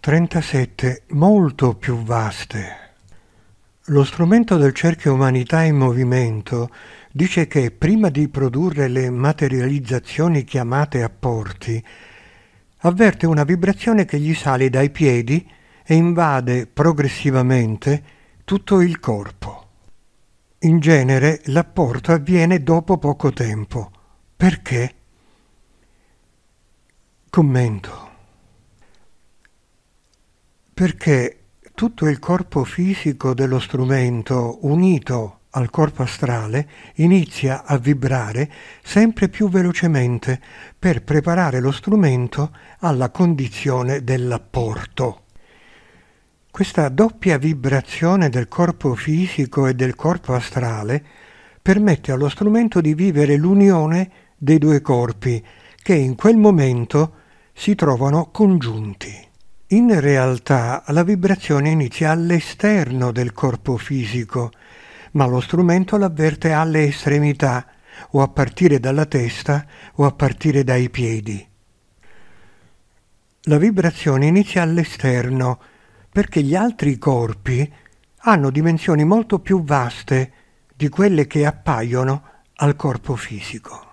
37. Molto più vaste. Lo strumento del cerchio Umanità in Movimento dice che prima di produrre le materializzazioni chiamate apporti, avverte una vibrazione che gli sale dai piedi e invade progressivamente tutto il corpo. In genere l'apporto avviene dopo poco tempo. Perché? Commento. Perché tutto il corpo fisico dello strumento unito al corpo astrale inizia a vibrare sempre più velocemente per preparare lo strumento alla condizione dell'apporto. Questa doppia vibrazione del corpo fisico e del corpo astrale permette allo strumento di vivere l'unione dei due corpi che in quel momento si trovano congiunti. In realtà la vibrazione inizia all'esterno del corpo fisico, ma lo strumento l'avverte alle estremità, o a partire dalla testa o a partire dai piedi. La vibrazione inizia all'esterno perché gli altri corpi hanno dimensioni molto più vaste di quelle che appaiono al corpo fisico.